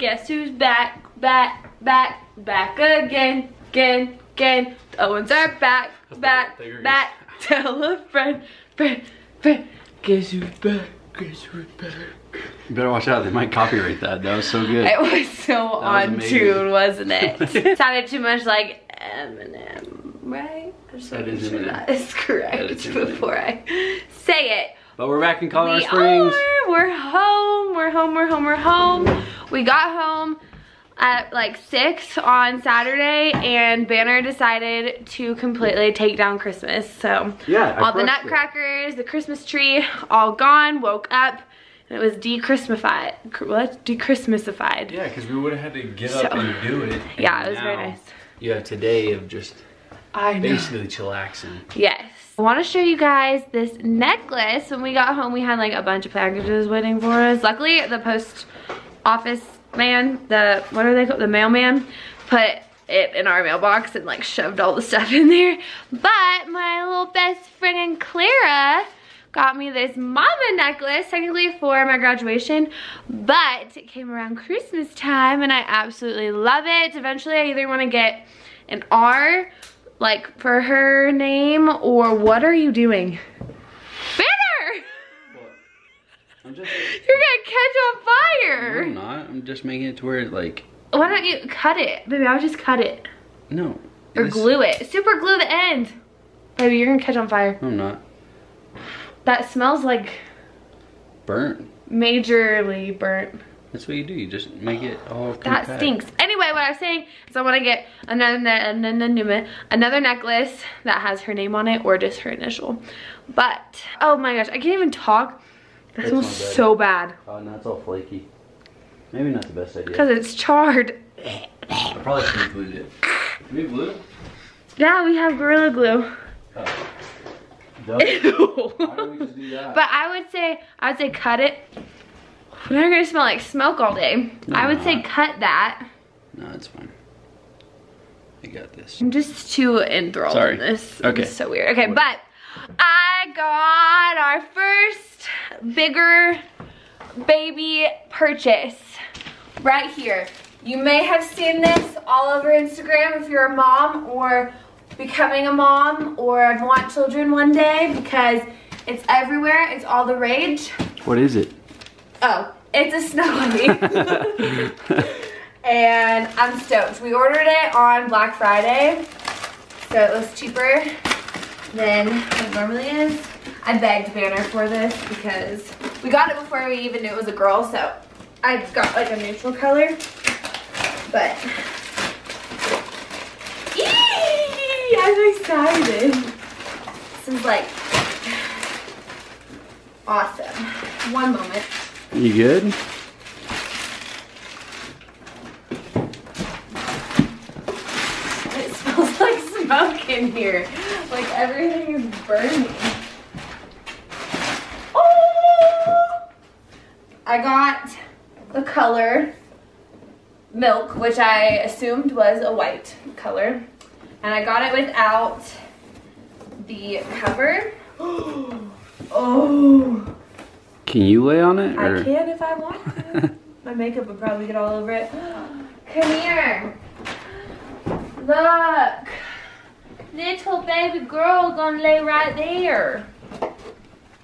Guess who's back, back, back, back again, again, again. The Owens are back, back, back. Tell a friend, friend, friend. Guess who's back, guess who's back. You better watch out, they might copyright that. That was so good. It was so was on amazing. tune, wasn't it? Sounded too much like Eminem, right? I just That is sure Eminem. That is correct That before I say it. But we're back in Colorado we Springs. are. We're home. We're home. We're home. We're home. We got home at like six on Saturday, and Banner decided to completely take down Christmas. So Yeah, all the crushed it. nutcrackers, the Christmas tree, all gone. Woke up. And it was de-Christmified. Cr- What? De-Christmasified. Yeah, because we would have had to get up and do it. Yeah, it was very nice. You have today of just I basically chillaxing. Yes. I want to show you guys this necklace. When we got home, we had like a bunch of packages waiting for us. Luckily, the post office man, the, what are they called? The mailman, put it in our mailbox and like shoved all the stuff in there. But my little best friend and Clara got me this mama necklace, technically for my graduation, but it came around Christmas time and I absolutely love it. Eventually, I either want to get an R like for her name or what are you doing? Banner! I'm just. You're gonna catch on fire! I'm not. I'm just making it to where it like. Why don't you cut it? Baby, I'll just cut it. No. Or This- glue it. Super glue the end. Baby, you're gonna catch on fire. I'm not. That smells like Burnt. majorly burnt. That's what you do. You just make it all. That stinks. Anyway, what I was saying is I want to get another ne another another necklace that has her name on it or just her initial. But oh my gosh, I can't even talk. That smells bad. so bad Oh, it's all flaky. Maybe not the best idea. because it's charred. I probably should have glued it. We glue? Yeah, we have gorilla glue. Oh. Ew. Why don't we just do that? But I would say I would say cut it. We're not gonna smell like smoke all day. I would say cut that. No, it's fine. I got this. I'm just too enthralled Sorry. in this. Okay. It's so weird. Okay, What- but I got our first bigger baby purchase right here. You may have seen this all over Instagram if you're a mom or becoming a mom or want children one day because it's everywhere. It's all the rage. What is it? Oh, it's a snowy. and I'm stoked. We ordered it on Black Friday, so it was cheaper than it normally is. I begged Banner for this because we got it before we even knew it was a girl, so I got like a neutral color. But, Eee, I'm excited. This is like awesome. One moment. You good? It smells like smoke in here. Like everything is burning. Oh! I got the color milk, which I assumed was a white color. And I got it without the cover. Oh, Can you lay on it? I can if I want to. My makeup would probably get all over it. Come here. Look. Little baby girl gonna lay right there.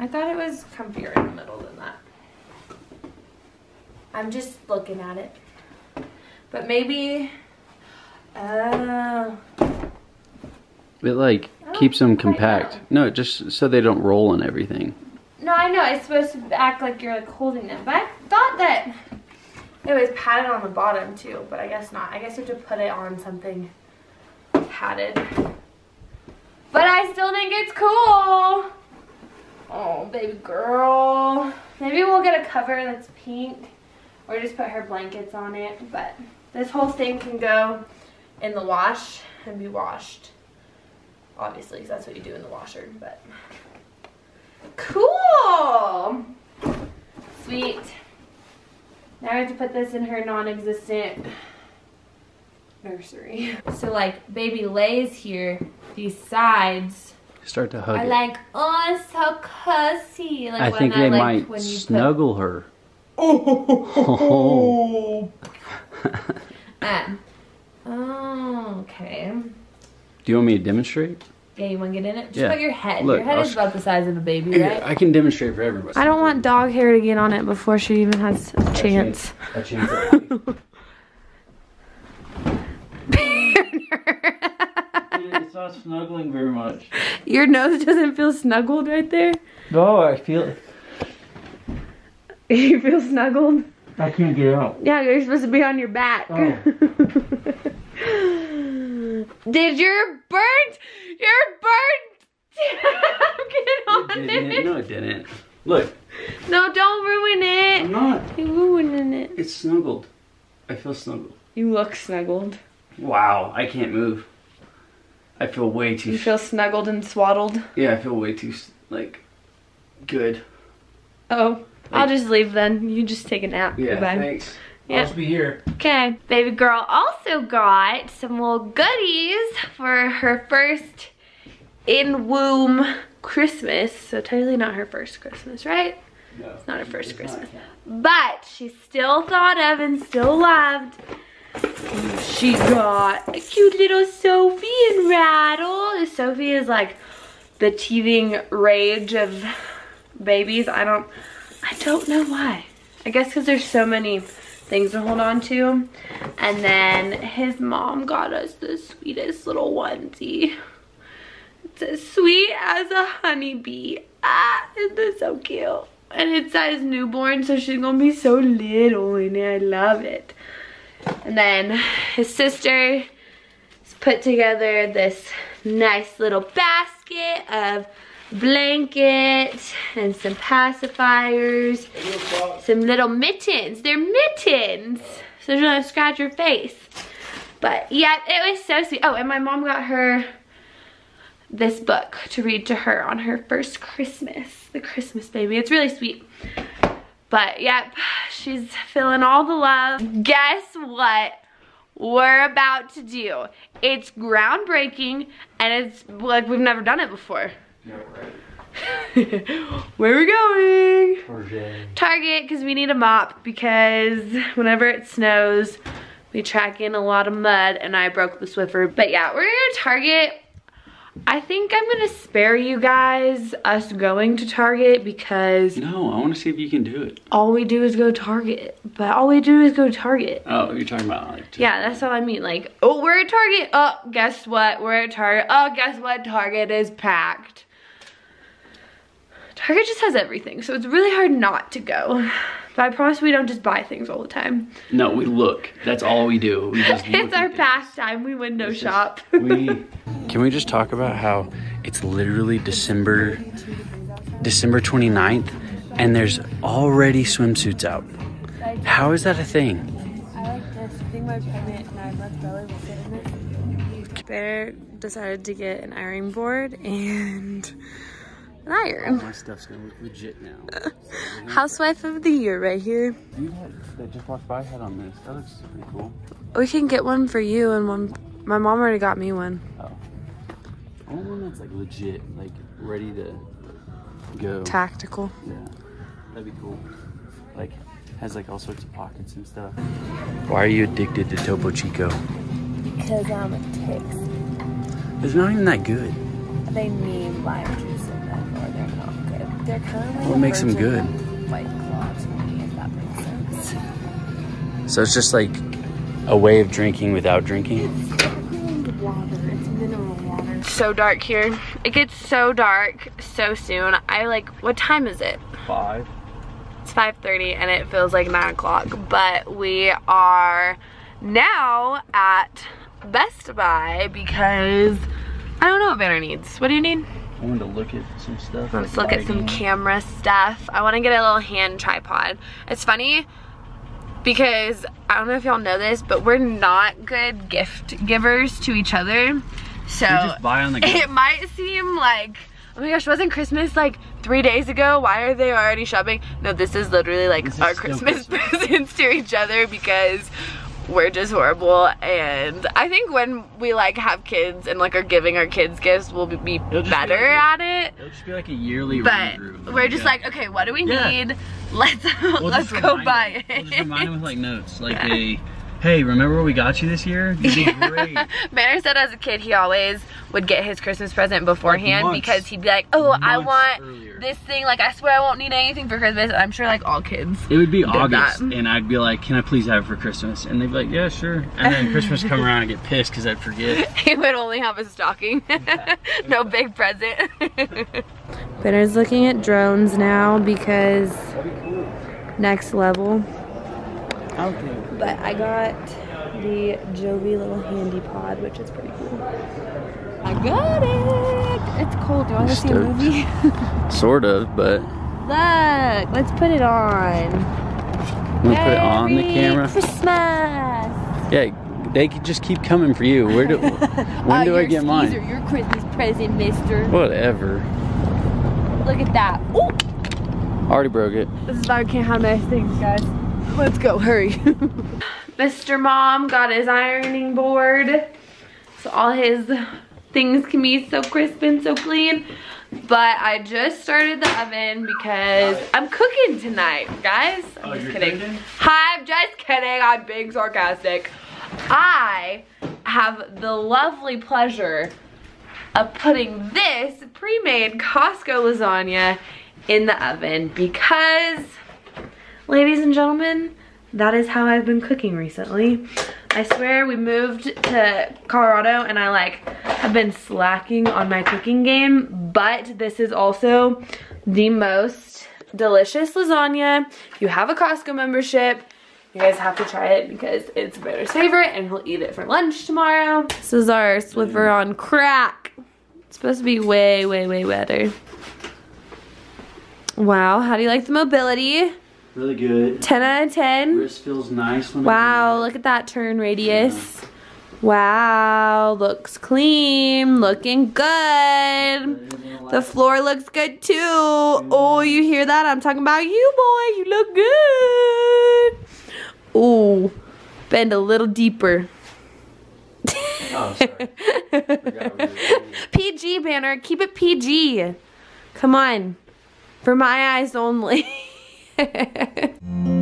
I thought it was comfier in the middle than that. I'm just looking at it. But maybe, oh, It like Oh, keeps them compact. No, just so they don't roll and everything. I know it's supposed to act like you're like holding them, but I thought that it was padded on the bottom too, but I guess not. I guess you have to put it on something padded. But I still think it's cool. Oh, baby girl. Maybe we'll get a cover that's pink or just put her blankets on it, but this whole thing can go in the wash and be washed. Obviously, 'cause that's what you do in the washer, but cool. Sweet. Now I have to put this in her non-existent nursery. So like baby lays here, these sides Start to hug are it. like, oh, so cozy. Like I when think I they like might when you put snuggle her. Oh. Oh, okay. Do you want me to demonstrate? Yeah, you want to get in it? Just Yeah. put your head. Look, your head I'll is about the size of a baby, right? I can demonstrate for everybody. I don't want dog hair to get on it before she even has a chance. A chance at life. it's not snuggling very much. Your nose doesn't feel snuggled right there? No, I feel You feel snuggled? I can't get out. Yeah, you're supposed to be on your back. Oh. Did your burnt? Your burnt? Get It didn't. it. No, it didn't. Look, No, don't ruin it. I'm not. You're ruining it. It's snuggled. I feel snuggled. You look snuggled. Wow, I can't move. I feel way too. You feel snuggled and swaddled. yeah, I feel way too like good. Oh, I'll just leave then. You just take a nap. Yeah, Goodbye. thanks. Yeah. I'll just be here. Okay, baby girl also got some little goodies for her first in womb Christmas. So technically not her first Christmas, right? No, It's not her first not. Christmas. But she's still thought of and still loved. She got a cute little Sophie and Rattle. Sophie is like the teething rage of babies. I don't, I don't know why. I guess because there's so many things to hold on to. And then his mom got us the sweetest little onesie. Sweet as a honeybee. Ah, it's so cute. And it says newborn, so she's gonna be so little in it. I love it. And then his sister put together this nice little basket of blankets and some pacifiers, some little mittens. They're mittens, so you don't scratch your face. But yeah, it was so sweet. Oh, and my mom got her this book to read to her on her first Christmas, the Christmas baby. It's really sweet. But yep, she's feeling all the love. Guess what we're about to do? It's groundbreaking and it's like we've never done it before. Yeah, right. Where are we going? Jorge. Target because we need a mop because whenever it snows, we track in a lot of mud and I broke the Swiffer. But yeah, we're gonna Target. I think I'm gonna spare you guys us going to Target because No, I want to see if you can do it. all we do is go Target. But all we do is go Target. Oh, you're talking about like. just- Yeah, that's all I mean. Like, oh, we're at Target. Oh, guess what? We're at Target. Oh, guess what? Target is packed. Target just has everything, so it's really hard not to go. But I promise we don't just buy things all the time. No, we look. That's all we do. We just It's our pastime. We window It's just- shop. we can we just talk about how it's literally December December 29th and there's already swimsuits out. How is that a thing? I like this. I think my pregnant nine month belly will fit in this. Bear decided to get an ironing board and an iron. My stuff's gonna look legit now. Housewife of the year right here. You had that just walked by had on this. That looks pretty cool. We can get one for you and one. My mom already got me one. Oh. I want one that's like legit, like ready to go. Tactical. Yeah. That'd be cool. Like has like all sorts of pockets and stuff. Why are you addicted to Topo Chico? Because I'm a ticks. It's not even that good. They need lime juice They're kind of like What makes them good? White Claw to me, if that makes sense. So it's just like a way of drinking without drinking. water. It's mineral water. So dark here. It gets so dark so soon. I like, what time is it? Five. It's 5.30 and it feels like 9 o'clock. But we are now at Best Buy because I don't know what Banner needs. What do you need? I wanted to look at some stuff. Let's look at some camera stuff. I want to get a little hand tripod. It's funny because I don't know if y'all know this, but we're not good gift givers to each other. So just buy on the go. it might seem like, oh my gosh, wasn't Christmas like three days ago? Why are they already shopping? No, this is literally like This our Christmas. presents to each other because we're just horrible. And I think when we like have kids and like are giving our kids gifts we'll be It'll be better like at it. It'll just be like a yearly but we're just Yeah. like okay what do we Yeah. need? Let's We'll let's go buy them- it We'll just remind them with like notes, like a hey, remember what we got you this year? You'd be great. Banner said as a kid he always would get his Christmas present beforehand months- because he'd be like, oh, I want earlier. this thing. Like, I swear I won't need anything for Christmas. I'm sure like all kids. It would be August, that. and I'd be like, "Can I please have it for Christmas?" And they'd be like, "Yeah, sure." And then Christmas come around and get pissed because I'd forget. he would only have a stocking. no big present. Banner's looking at drones now because next level. Okay. But I got the Joby little handy pod, which is pretty cool. I got it! It's cold. Do you want to see a movie? Sort of, but Look, let's put it on. we put it on the Merry camera. Christmas! Yeah, they could just keep coming for you. Where do when oh, do I get mine? These are your Christmas present, mister. Whatever. Look at that. Ooh, Already broke it. this is why we can't have nice things, guys. Let's go, hurry. Mr. Mom got his ironing board. So all his things can be so crisp and so clean. But I just started the oven because I'm cooking tonight, guys. I'm Oh, just you're kidding. cooking? I'm just kidding. I'm being sarcastic. I have the lovely pleasure of putting this pre-made Costco lasagna in the oven because, ladies and gentlemen, that is how I've been cooking recently. I swear we moved to Colorado and I like have been slacking on my cooking game, but this is also the most delicious lasagna. If you have a Costco membership, you guys have to try it because it's Bear's favorite and he'll eat it for lunch tomorrow. This is our Swiffer on crack. It's supposed to be way, way, way better. Wow, how do you like the mobility? Really good. 10 out of 10. Wrist feels nice when Wow, look at that turn radius. Wow, looks clean, looking good. The floor looks good too. Oh, mm. you hear that? I'm talking about you, boy. You look good. Ooh, bend a little deeper. Oh, sorry. Forgot we were doing PG Banner, keep it PG. Come on, for my eyes only. Tschüss.